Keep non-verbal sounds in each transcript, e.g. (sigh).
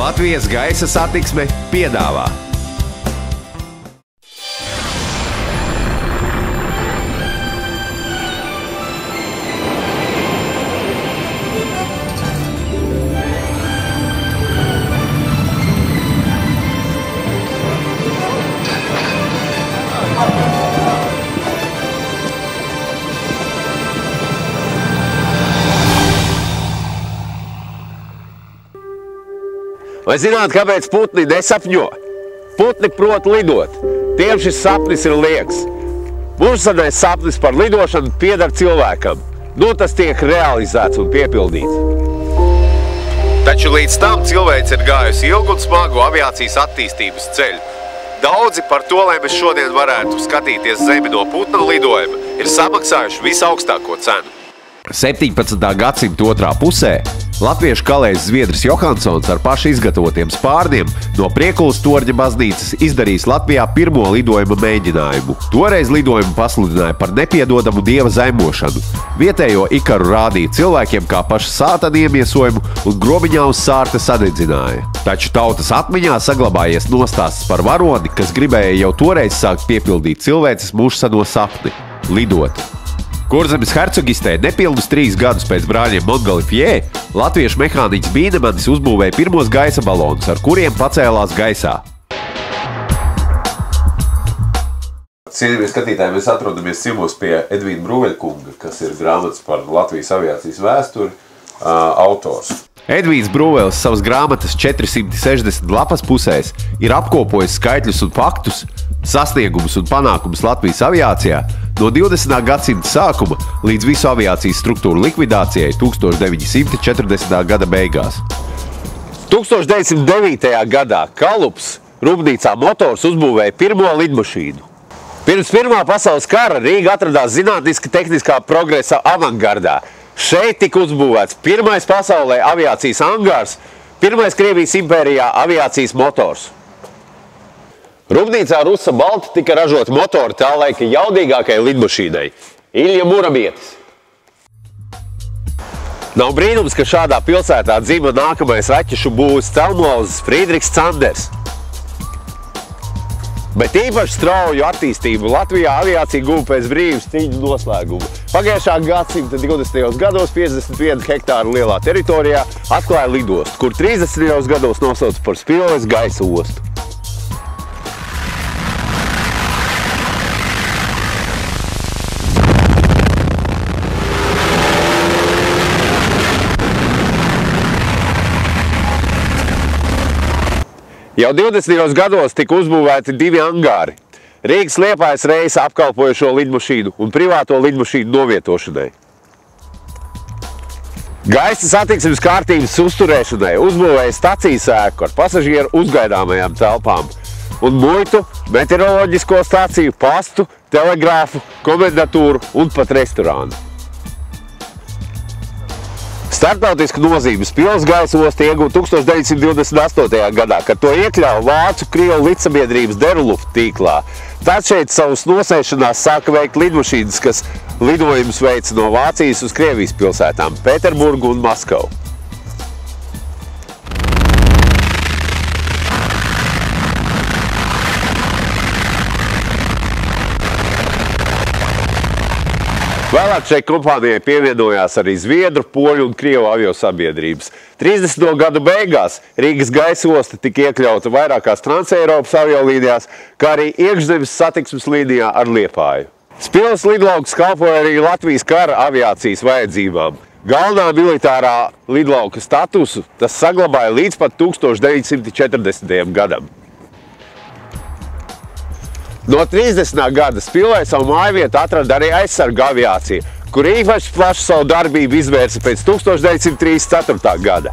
Latvijas gaisa satiksme piedāvā. Vai zināt, kāpēc putni nesapņo? Putni prot lidot. Tiem šis sapnis ir liekas. Mūžsanais sapnis par lidošanu pieder cilvēkam. Nu tas tiek realizēts un piepildīts. Taču līdz tam cilvēks ir gājusi ilgu un smagu aviācijas attīstības ceļu. Daudzi par to, lai mēs šodien varētu skatīties zemi no putna lidojuma, ir samaksājuši visaugstāko cenu. 17. gadsimta otrā pusē Latviešu kalējs Zviedris Johansons ar pašu izgatavotiem spārniem no Priekulas torņa baznīcas izdarījis Latvijā pirmo lidojuma mēģinājumu. Toreiz lidojumu pasludināja par nepiedodamu dieva zaimošanu. Vietējo ikaru rādīja cilvēkiem kā pašu sātanu iemiesojumu un grobiņā uz sārta sadedzināja. Taču tautas atmiņā saglabājies nostāsts par varoni, kas gribēja jau toreiz sākt piepildīt cilvēces mūžsano sapni - lidot. Kurzemes hercogistē nepilnus trīs gadus pēc brāļiem Montgalifjē latviešu mehāniķis Bīnemanis uzbūvēja pirmos gaisa balonus, ar kuriem pacēlās gaisā. Cienījamie skatītāji, mēs atrodamies ciemos pie Edvīna Brūveļkunga, kas ir grāmatas par Latvijas aviācijas vēsturi uh, autors. Edvīns Brūvels savas grāmatas 460 lapas pusēs ir apkopojis skaitļus un faktus, sasniegumus un panākumus Latvijas aviācijā no 20. gadsimta sākuma līdz visu aviācijas struktūru likvidācijai 1940. gada beigās. 1909. gadā Kalups rūpnīcā motors uzbūvēja pirmo lidmašīnu. Pirms Pirmā pasaules kara Rīga atradās zinātniski tehniskā progresa avangardā. Šeit tika uzbūvēts pirmais pasaulē aviācijas angārs, pirmais Krievijas impērijā aviācijas motors. Rūpnīcā Rusa Balta tika ražot motori tā laika jaudīgākajai lidmašīnai – Ilja Murabietis. Nav brīnums, ka šādā pilsētā dzima nākamais raķešu būvs celmlauzes Friedrichs Sanders – Bet īpaši strauju attīstību Latvijā aviācija guva pēc brīvas cīņas noslēguma. Pagājušā gadsimta 20. gados 51 hektāru lielā teritorijā atklāja lidostu, kur 30. gados nosauca par Spilves gaisa ostu. Jau 20. gados tika uzbūvēti divi angāri. Rīgas liepājas reisa apkalpojušo lidmašīnu un privāto lidmašīnu novietošanai. Gaisa satiksmes kārtības uzturēšanai uzbūvēja stacijas ēku ar pasažieru uzgaidāmajām telpām un muitu, meteoroloģisko staciju, pastu, telegrāfu, komendatūru un pat restorānu. Startautisku nozīmes pils gaisa osta iegūta 1928. gadā, kad to iekļāva Vācu Krievu līdzsabiedrības Deruluft tīklā. Tad šeit savus nosēšanās sāka veikt lidmašīnas, kas lidojumus veica no Vācijas uz Krievijas pilsētām – Pēterburgu un Maskavu. Vēlāk šai kompānijai pievienojās arī Zviedru, Poļu un Krievu avio sabiedrības. 30. gadu beigās Rīgas gaisa osta tika iekļauta vairākās Transeiropas aviolīnijās, kā arī iekšzemes satiksmes līnijā ar Liepāju. Spils lidlauks kalpoja arī Latvijas kara aviācijas vajadzībām. Galvenā militārā lidlauka statusu tas saglabāja līdz pat 1940. gadam. No 30. gada Spilvē savu māju vietu atrada arī aizsarga aviācija, kur īpaši plašu savu darbību izvērsa pēc 1934. gada.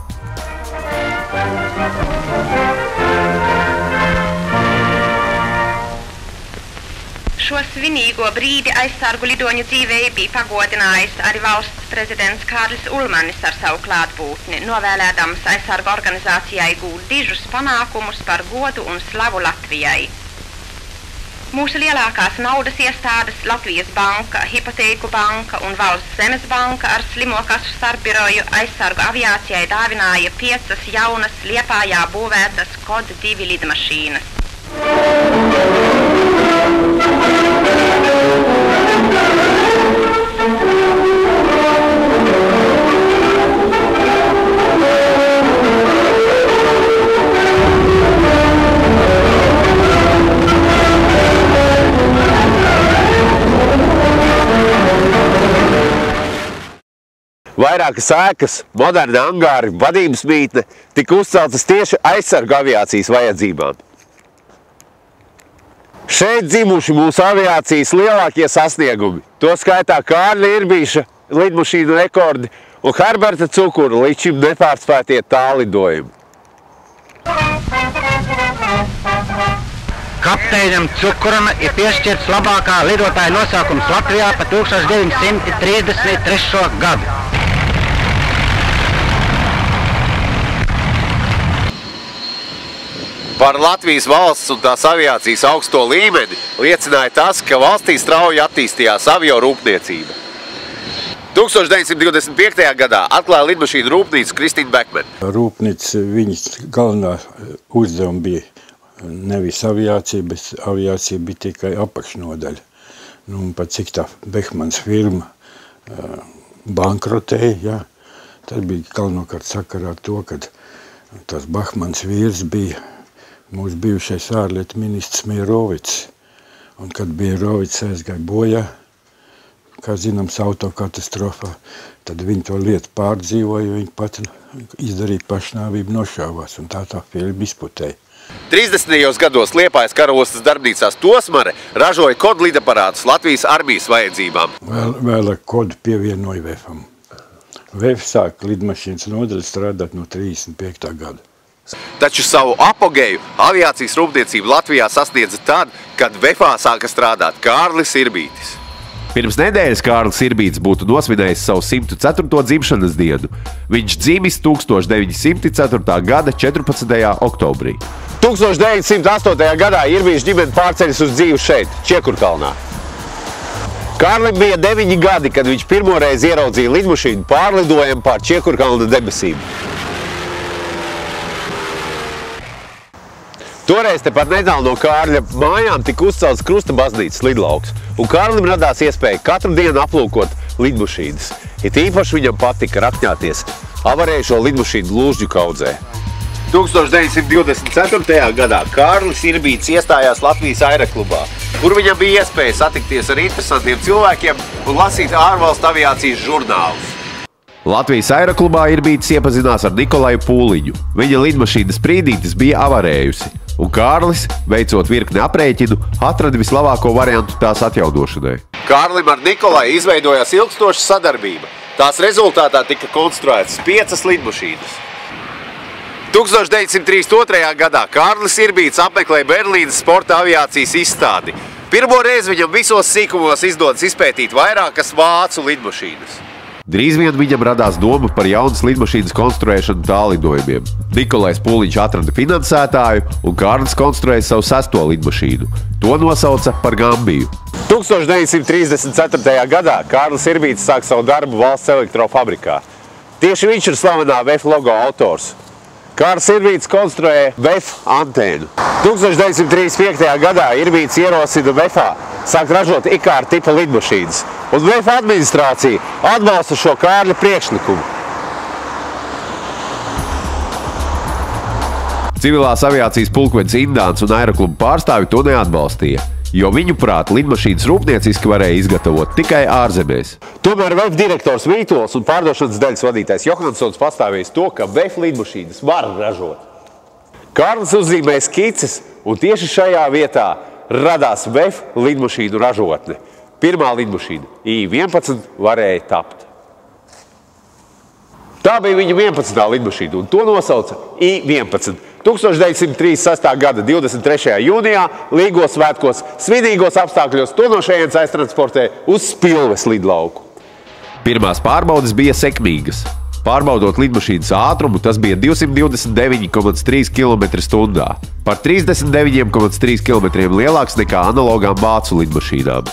Šo svinīgo brīdi aizsargu lidoņu dzīvei bija pagodinājis arī valsts prezidents Kārlis Ulmanis ar savu klātbūtni, novēlēdams aizsargu organizācijai gūt dižus panākumus par godu un slavu Latvijai. Mūsu lielākās naudas iestādes Latvijas Banka, Hipotēku banka un Valsts zemes banka ar slimo kasu starpbiroju aizsargu aviācijai dāvināja piecas jaunas Liepājā būvētas kod 2 lidmašīnas. Vairākas ēkas, moderni angāri, vadības mītne tika uzceltas tieši aizsargu aviācijas vajadzībām. Šeit dzimuši mūsu aviācijas lielākie sasniegumi. To skaitā Kārļa Irbīša lidmašīnu rekordi un Herberta Cukura līdz šim nepārspētie tālidojumi. Kapteinim Cukuram ir piešķirts labākā lidotāja nosaukums Latvijā pa 1933. gadu. Par Latvijas valsts un tās aviācijas augsto līmeni liecināja tas, ka valstī strauji attīstījās avio rūpniecība. 1925. gadā atklāja lidmašīnu rūpnīcu Kristīna Bekmena. Rūpnīca viņas galvenā uzdevuma bija nevis aviācija, bet aviācija bija tikai apakšnodaļa. Nu, un pat cik tā Behmans firma bankrotēja, ja, tad bija galvenokārt sakarā ar to, ka tas Bahmans vīrs bija mūsu bijušais ārlietu ministrs Mierovics. Un kad Mierovics aizgāja bojā, kā zināms, autokatastrofā, tad viņi to lietu pārdzīvoja, viņi pat izdarīja pašnāvību nošāvās, un tā tā filma izputēja. 30. gados Liepājas karostas darbnīcās Tosmare ražoja kodu lidaparātus Latvijas armijas vajadzībām. Vēl, vēl ar kodu pievienoja VEFam. VEF sāka lidmašīnas nodaļu strādāt no 35. gada. Taču savu apogēju aviācijas rūpniecība Latvijā sasniedza tad, kad VEFā sāka strādāt Kārlis Irbītis. Pirms nedēļas Kārlis Irbīts būtu nosvinējis savu 104. dzimšanas dienu. Viņš dzimis 1904. gada 14. oktobrī. 1908. gadā Irbīts ģimene pārceļas uz dzīvi šeit, Čiekurkalnā. Kārlim bija 9 gadi, kad viņš pirmoreiz ieraudzīja lidmašīnu pārlidojumu pār Čiekurkalna debesīm. Toreiz tepat netālu no Kārļa mājām tika uzcelts Krusta baznīcas lidlauks, un Kārlim radās iespēja katru dienu aplūkot lidmašīnas. It īpaši viņam patika rakņāties avarējušo lidmašīnu lūžģu kaudzē. 1924. gadā Kārlis Irbīts iestājās Latvijas aeroklubā, kur viņam bija iespēja satikties ar interesantiem cilvēkiem un lasīt ārvalstu aviācijas žurnālus. Latvijas aeroklubā Irbīts iepazinās ar Nikolaju Pūliņu. Viņa lidmašīnas sprīdītis bija avarējusi un Kārlis, veicot virkni aprēķinu, atrada vislabāko variantu tās atjaunošanai. Kārlim ar Nikolai izveidojās ilgstoša sadarbība. Tās rezultātā tika konstruētas piecas lidmašīnas. 1932. gadā Kārlis Irbīts apmeklēja Berlīnas sporta aviācijas izstādi. Pirmo reizi viņam visos sīkumos izdodas izpētīt vairākas vācu lidmašīnas. Drīz vien viņam radās doma par jaunas lidmašīnas konstruēšanu tālidojumiem. Nikolais Pūliņš atrada finansētāju, un Kārlis konstruēja savu sesto lidmašīnu. To nosauca par Gambiju. 1934. gadā Kārlis Irbīts sāk savu darbu valsts elektrofabrikā. Tieši viņš ir slavenā VF logo autors. Kārs Irbīts konstruēja VF antēnu. 1935. gadā Irbīts ierosina VFā sākt ražot ikāra tipa lidmašīnas, un VF administrācija atbalsta šo Kārļa priekšlikumu. Civilās aviācijas pulkvedis Indāns un aeroklubu pārstāvi to neatbalstīja jo viņu prāt lidmašīnas rūpnieciski varēja izgatavot tikai ārzemēs. Tomēr VF direktors Vītols un pārdošanas daļas vadītājs Johansons pastāvējis to, ka VF lidmašīnas var ražot. Kārlis uzzīmēja skices, un tieši šajā vietā radās VF lidmašīnu ražotne. Pirmā lidmašīna I-11 varēja tapt. Tā bija viņa 11. lidmašīna, un to nosauca I-11. 1936. gada 23. jūnijā Līgos svētkos svinīgos apstākļos to no šejienes aiztransportēja uz Spilves lidlauku. Pirmās pārbaudes bija sekmīgas. Pārbaudot lidmašīnas ātrumu, tas bija 229,3 km/h, par 39,3 km lielāks nekā analogām vācu lidmašīnām.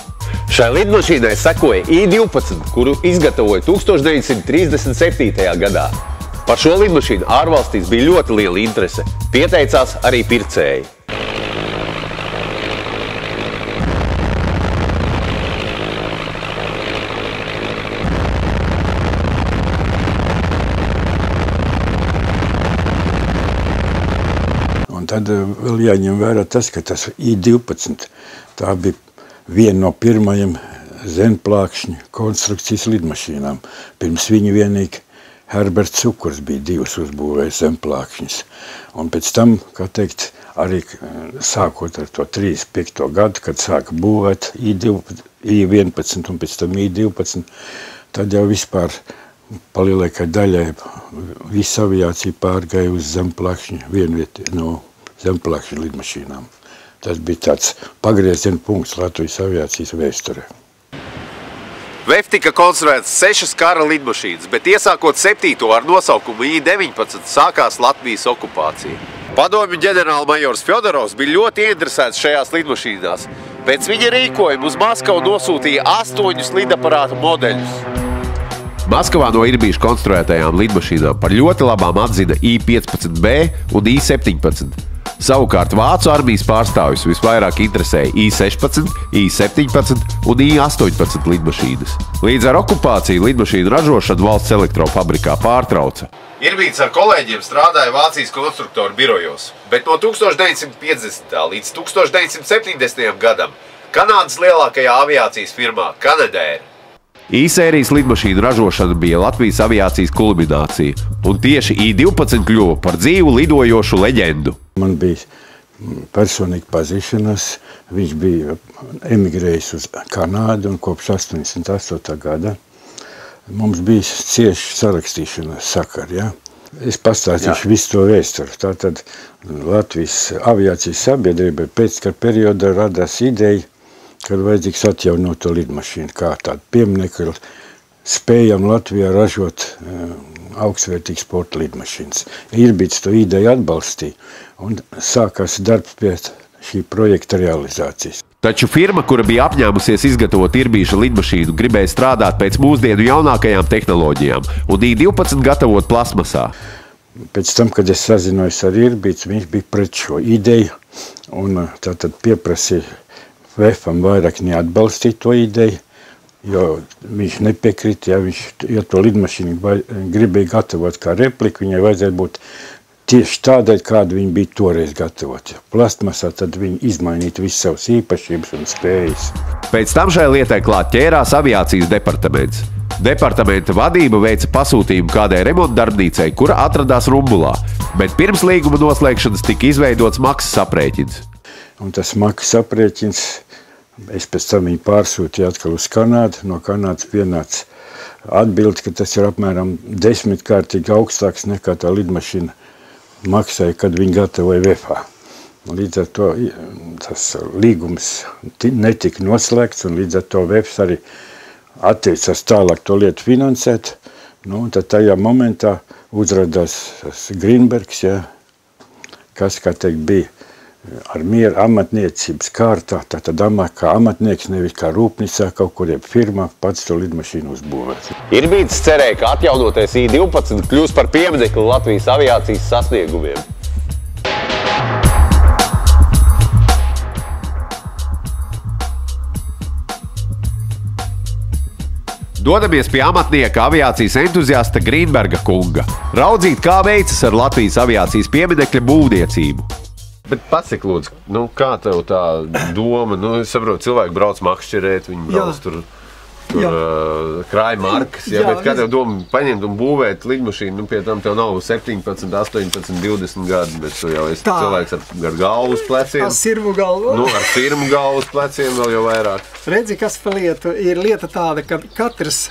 Šai lidmašīnai sekoja I-12, kuru izgatavoja 1937. gadā. Par šo lidmašīnu ārvalstīs bija ļoti liela interese. Pieteicās arī pircēji. Un tad eh, vēl jāņem vērā tas, ka tas I-12 tā bija viena no pirmajiem zemplākšņu konstrukcijas lidmašīnām. Pirms viņa vienīgi Herberts Cukurs bija divas uzbūvējis zemplākšņus. Un pēc tam, kā teikt, arī eh, sākot ar to 35. gadu, kad sāka būvēt I-12, I-11 un pēc tam I-12, tad jau vispār palielākai daļai visa aviācija pārgāja uz zemplākšņu vienvieti no zemplākšņu lidmašīnām. Tas bija tāds pagrieziena punkts Latvijas aviācijas vēsturē. VF tika konstruēts sešas kara lidmašīnas, bet iesākot septīto ar nosaukumu I-19 sākās Latvijas okupācija. Padomju ģenerālmajors Fjodorovs bija ļoti ieinteresēts šajās lidmašīnās. Pēc viņa rīkojuma uz Maskavu nosūtīja astoņus lidaparātu modeļus. Maskavā no Irbīša konstruētajām lidmašīnām par ļoti labām atzina I-15B un I-17. Savukārt Vācu armijas pārstāvjus visvairāk interesēja I-16, I-17 un I-18 lidmašīnas. Līdz ar okupāciju lidmašīnu ražošanu valsts elektrofabrikā pārtrauca. Irbīts ar kolēģiem strādāja Vācijas konstruktoru birojos, bet no 1950. līdz 1970. gadam Kanādas lielākajā aviācijas firmā Canadair I-sērijas lidmašīnu ražošana bija Latvijas aviācijas kulminācija, un tieši I-12 kļuva par dzīvu lidojošu leģendu. Man bija personīgi pazīšanās. Viņš bija emigrējis uz Kanādu un kopš 88. gada mums bija cieši sarakstīšanās sakari. Ja? Es pastāstīšu visu to vēsturi. Tātad Latvijas aviācijas sabiedrība pēckara periodā radās ideja, kad vajadzīgs atjaunot to lidmašīnu kā tādu pieminiektu. Spējam Latvijā ražot uh, augstsvērtīgas sporta lidmašīnas. Irbīts to ideju atbalstīja un sākās darbs pie šī projekta realizācijas. Taču firma, kura bija apņēmusies izgatavot irbīša lidmašīnu, gribēja strādāt pēc mūsdienu jaunākajām tehnoloģijām un I-12 gatavot plasmasā. Pēc tam, kad es sazinājos ar Irbītu, viņš bija pret šo ideju un tātad pieprasīja VFam vairāk neatbalstīt to ideju, jo viņš nepiekrita, ja, viņš, ja to lidmašīnu gribēja gatavot kā repliku, viņai vajadzēja būt tieši tādai, kāda viņa bija toreiz gatavot. Plastmasā tad viņi izmainītu visas savas īpašības un spējas. Pēc tam šai lietai klāt ķērās aviācijas departaments. Departamenta vadība veica pasūtījumu kādai remontdarbnīcai, kura atradās Rumbulā, bet pirms līguma noslēgšanas tika izveidots maksas aprēķins. Un tas maksas aprēķins, es pēc tam viņu pārsūtīju atkal uz Kanādu. No Kanādas pienāca atbildi, ka tas ir apmēram desmitkārtīgi augstāks nekā tā lidmašīna maksāja, kad viņi gatavoja VFA. Līdz ar to tas līgums netika noslēgts, un līdz ar to VFs arī atteicās tālāk to lietu finansēt. Nu, tad tajā momentā uzrādās Grīnbergs, ja, kas, kā teikt, bija ar mieru amatniecības kārtā, tātad amat, kā amatnieks, nevis kā rūpnīcā kaut kur jeb firmā, pats to lidmašīnu uzbūvēs. Irbīts cerēja, ka atjaunoties I-12 kļūs par pieminekli Latvijas aviācijas sasniegumiem. Dodamies pie amatnieka aviācijas entuziasta Grīnberga kunga. Raudzīt, kā veicas ar Latvijas aviācijas pieminekļa būvniecību. Bet pasaki, lūdzu, nu, kā tev tā doma? Nu, es saprotu, cilvēki brauc makšķerēt, viņi brauc tur, tur Jā. uh, krāja markas. Jā, Jā, bet kā tev doma paņemt un būvēt lidmašīnu? Nu, pie tam tev nav 17, 18, 20 gadi, bet tu jau esi Tā. cilvēks ar, ar galvu uz pleciem. Ar sirmu galvu. Nu, ar firmu galvu uz pleciem vēl jau vairāk. Redzi, kas par lietu ir lieta tāda, ka katrs,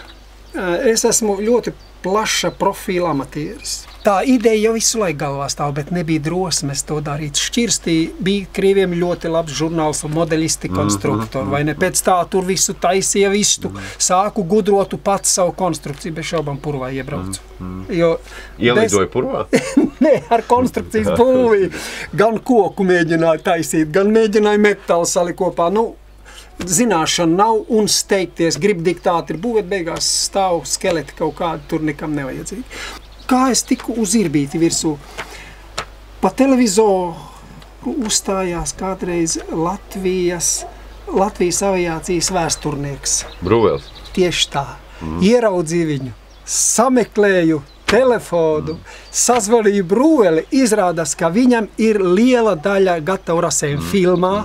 es esmu ļoti plaša profila amatieris. Tā ideja jau visu laiku galvā stāv, bet nebija drosmes to darīt. Šķirstī bija krieviem ļoti labs žurnāls un modeļisti konstruktori, vai ne? Pēc tā tur visu taisīja, visu tu sāku gudrotu pats savu konstrukciju, bez šaubām purvā iebraucu. Jo Ielidoja purvā? (laughs) Nē, ar konstrukcijas būvī. (laughs) Gan koku mēģināja taisīt, gan mēģināja metālu salikt kopā. Nu, zināšana nav un steigties, grib diktāti ir būvēt, beigās stāv skeleti kaut kādi, tur nekam nevajadzīgi. Kā es tiku uz irbīti virsū? Pa televizoru uzstājās kādreiz Latvijas, Latvijas aviācijas vēsturnieks. Brūvels. Tieši tā. Mm. Ieraudzīju viņu, sameklēju telefonu, mm. sazvanīju brūveli. Izrādās, ka viņam ir liela daļa gatava rasējuma mm. filmā.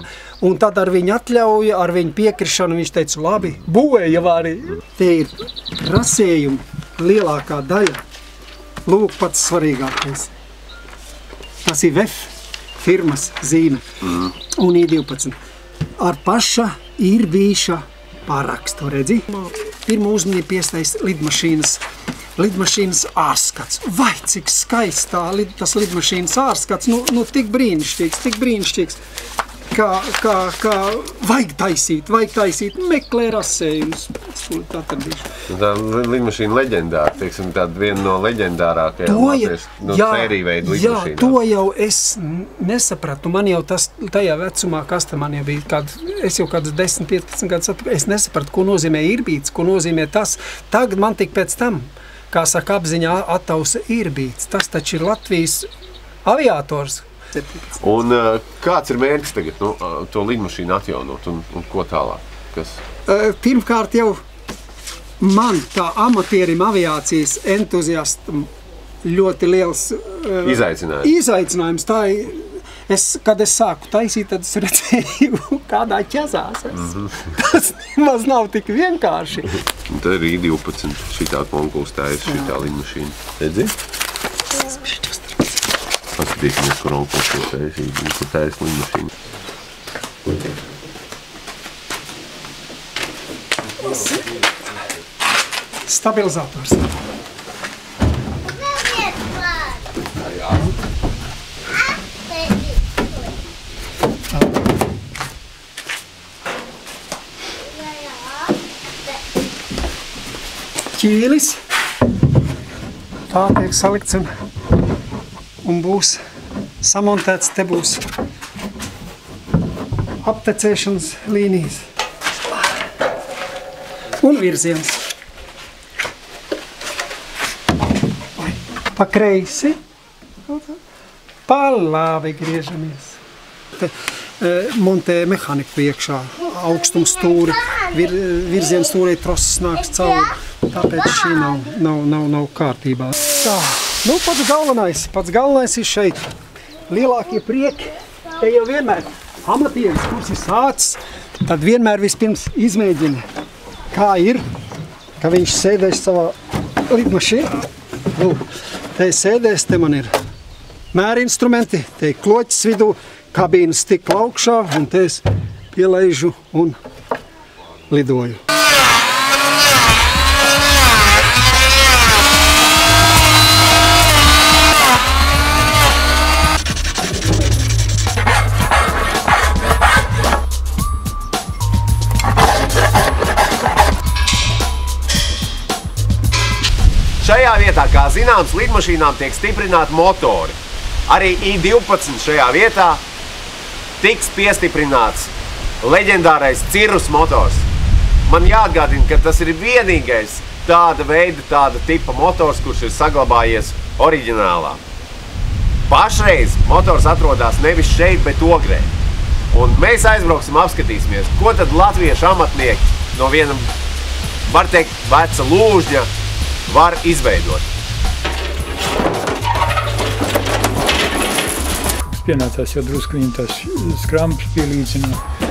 Un tad ar viņu atļauju, ar viņu piekrišanu viņš teica, labi, būvēja arī. Te ir rasējuma lielākā daļa. Lūk, pats svarīgākais. Tas ir VF firmas zīme mm. un I12. Ar paša ir bijuša parakstu, redzi? Pirmo uzmanību piestais lidmašīnas lidmašīnas ārskats. Vai cik skaistā lid, tas lidmašīnas ārskats, nu, nu tik brīnišķīgs, tik brīnišķīgs kā, kā, kā vajag taisīt, vajag taisīt, meklē rasējumus. Tā lidmašīna leģendāra, teiksim, tāda viena no leģendārākajām jau, latviešu, no sēriju veidu jā, lidmašīnām. to jau es nesapratu. Man jau tas tajā vecumā, kas te man jau bija, kād, es jau kādus 10, 15 gadus atpakaļ, es nesapratu, ko nozīmē irbīts, ko nozīmē tas. Tagad man tik pēc tam, kā saka, apziņā attausa irbīts. Tas taču ir Latvijas aviators. (laughs) Un uh, kāds ir mērķis tagad, nu, uh, to lidmašīnu atjaunot un, un ko tālāk? Kas? Eh, Pirmkārt jau man kā amatierim aviācijas entuziastam ļoti liels eh, Izaicinājums. izaicinājums. Tā ir, es, kad es sāku taisīt, tad es redzēju, (laughs) kādā ķezās es. Mm. -hmm. (laughs) Tas nemaz nav tik vienkārši. Tad ir I12, šī tā konkursa taisa, šī tā lidmašīna. Redzi? Paskatīsimies, kur to taisīt, kur taisa lidmašīna. Stabilizators. Ķīlis. Tā tiek salikts un, un būs samontēts. Te būs aptecēšanas līnijas un virziens. Pa kreisi, pa labi griežamies. Te, e, montē mehaniku iekšā, augstums stūri, vir, virziens stūrī trosas nāks cauri. Tāpēc šī nav, nav, nav, nav kārtībā. Tā, nu pats galvenais, pats galvenais ir šeit. Lielākie prieki, te jau vienmēr amatieris, kurš ir sācis, tad vienmēr vispirms izmēģina, kā ir, ka viņš sēdēs savā lidmašīnā. Lūk, te sēdēs, te man ir mēra instrumenti, te ir kloķis vidū, kabīnes stikla augšā, un te es pielaižu un lidoju. Vietā, kā zināms, lidmašīnām tiek stiprināti motori. Arī I-12 šajā vietā tiks piestiprināts leģendārais cirrus motors. Man jāatgādina, ka tas ir vienīgais tāda veida, tāda tipa motors, kurš ir saglabājies oriģinālā. Pašreiz motors atrodas nevis šeit, bet ogrē. Un mēs aizbrauksim, apskatīsimies, ko tad latviešu amatnieki no viena, var teikt, veca lūžņa var izveidot. pienācās jau drusku viņam tas skramps pielīdzināt.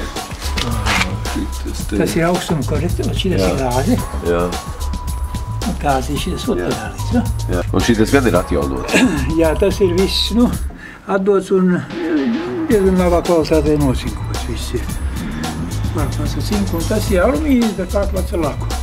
Tas ir augstuma korektors, šis ir rāzi. Jā, tāds ir šis otrādis. Ja? jā. Un šis gan ir atjaunots. (clears throat) Jā, tas ir viss, nu, atdots un diezgan labā kvalitātē nosinkots viss ir. Pārklāts ar cinku, un tas ir alumīnijas, bet pārklāts ar laku.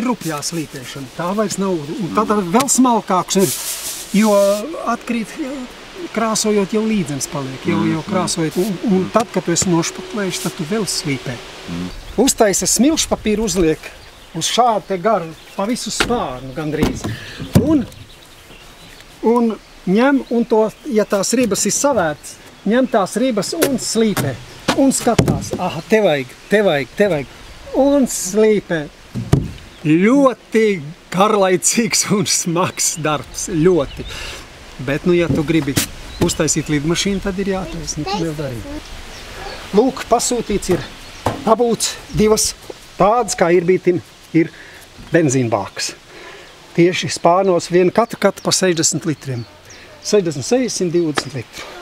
Ir rupjā slīpēšana. Tā vairs nav. Un tad vēl smalkāks ir. Jo atkrīt krāsojot jau līdzenis paliek, jau, jau krāsojot. Un, un tad, kad tu esi nošpaklējis, tad tu vēl slīpē. Mm. Uztaisa smilšu papīru uzliek uz šādu te garu, pa visu spārnu gandrīz. Un, un ņem, un to, ja tās ribas ir savērts, ņem tās ribas un slīpē. Un skatās, aha, te vajag, te vajag, te vajag. Un slīpē. Ļoti garlaicīgs un smags darbs, ļoti. Bet, nu, ja tu gribi uztaisīt lidmašīnu, tad ir jātaisa, neko nevar darīt. Lūk, pasūtīts ir pabūts divas tādas, kā ir bītim, ir benzīnbāks. Tieši spānos vienu katru, katru pa 60 litriem. 66, 120 litru.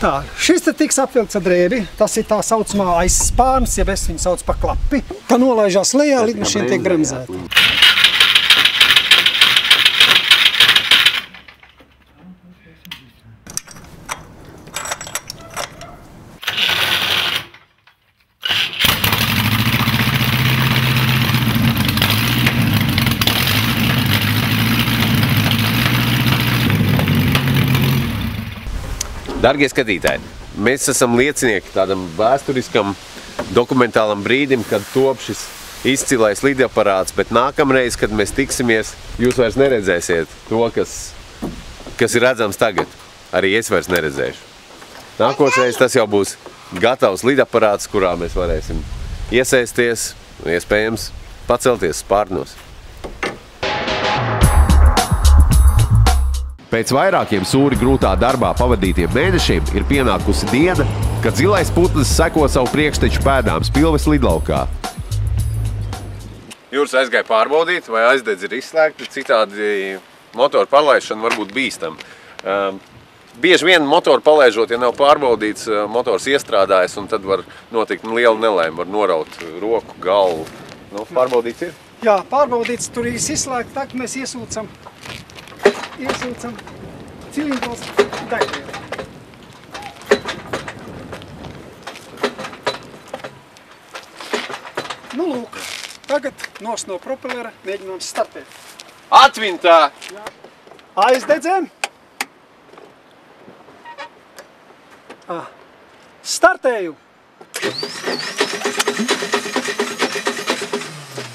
Tā, šis te tiks apvilkts ar drēbi, tas ir tā saucamā aizspārns, ja es viņu sauc pa klapi. Tā nolaižās lejā, lidmašīna tiek bremzēta. Darbie skatītāji, mēs esam liecinieki tādam vēsturiskam, dokumentālam brīdim, kad top šis izcilais lidaparāts, bet nākamreiz, kad mēs tiksimies, jūs vairs neredzēsiet to, kas, kas ir redzams tagad. Arī es vairs neredzēšu. Nākošais tas jau būs gatavs lidaparāts, kurā mēs varēsim iesaisties, iespējams pacelties spārnos. Pēc vairākiem sūri grūtā darbā pavadītiem mēnešiem ir pienākusi diena, kad zilais putns seko savu priekšteču pēdām spilves lidlaukā. Jūras aizgāja pārbaudīt, vai aizdedz ir izslēgta, citādi motoru palaišana var būt bīstam. Um, bieži vien motoru palaižot, ja nav pārbaudīts, uh, motors iestrādājas, un tad var notikt liela nelēma, var noraut roku, galvu. Nu, pārbaudīts ir? Jā, pārbaudīts, tur ir izslēgts, tā, ka mēs iesūcam, iesūcam cilindros degvielu. Nu, lūk, tagad nos no propelera mēģinām startēt. Atvintā! Aizdedzēm. Ah, startēju.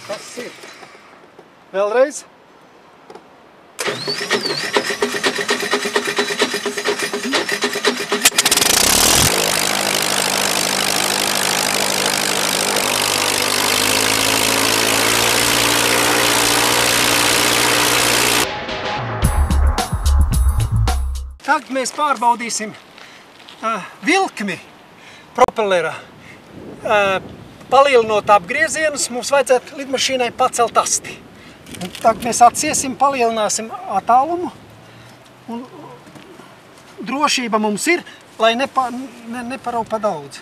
Tas ir. Vēlreiz. Tagad mēs pārbaudīsim uh, vilkmi propellera. Uh, palielinot apgriezienus, mums vajadzētu lidmašīnai pacelt asti. Un tagad mēs atsiesim, palielināsim attālumu. Un drošība mums ir, lai nepa, ne, neparau pa daudz.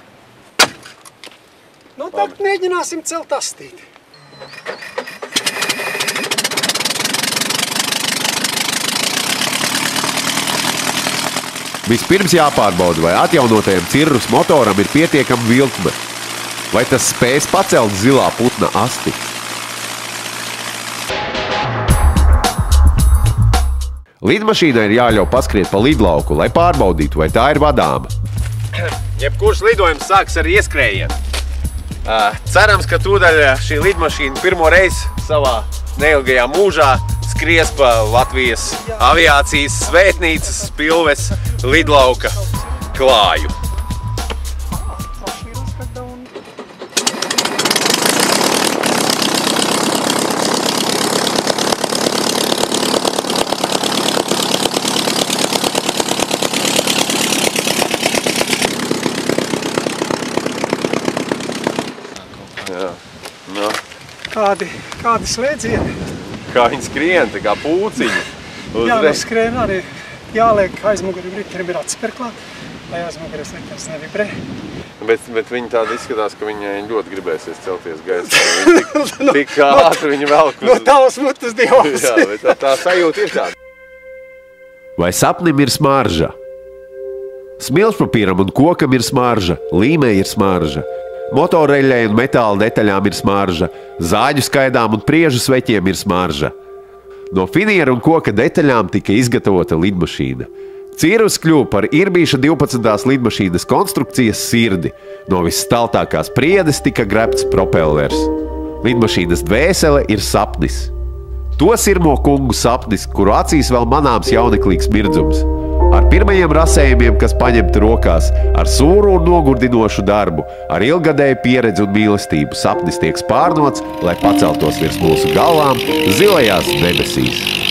Nu, tagad mēģināsim celt astīti. Vispirms jāpārbauda, vai atjaunotajam cirrus motoram ir pietiekama vilkme, vai tas spēs pacelt zilā putna asti. Lidmašīnai ir jāļauj paskriet pa lidlauku, lai pārbaudītu, vai tā ir vadāma. (clears throat) Jebkurš lidojums sāks ar ieskrējienu. Uh, cerams, ka tūdaļ šī lidmašīna pirmo reizi savā neilgajā mūžā skries pa Latvijas aviācijas svētnīcas pilves lidlauka klāju. Kādi, kādi slēdzieni. kā viņi skrien, tā kā pūciņi. Jā, Uzreiz. mēs skrējam arī jāliek aizmuguri briterim ir atspērklāt, lai aizmuguris likums nevibrē. Bet, bet viņa tāda izskatās, ka viņai ļoti gribēsies celties gaisā. Viņa tik, (laughs) tik ātri viņa velk uz... No tavas mutes dievs. (laughs) Jā, bet tā, tā sajūta ir tāda. Vai sapnim ir smarža? Smilšpapīram un kokam ir smarža, līmei ir smarža, motoreļai un metāla detaļām ir smarža, zāģu skaidām un priežu sveķiem ir smarža. No finiera un koka detaļām tika izgatavota lidmašīna. Cirvis kļuva par Irbīša 12. lidmašīnas konstrukcijas sirdi. No visstaltākās priedes tika grebts propellers. Lidmašīnas dvēsele ir sapnis. To sirmo kungu sapnis, kuru acīs vēl manāms jauneklīgs mirdzums. Ar pirmajiem rasējumiem, kas paņemti rokās, ar sūru un nogurdinošu darbu, ar ilgadēju pieredzi un mīlestību, sapnis tiek spārnots, lai paceltos virs mūsu galvām zilajās debesīs.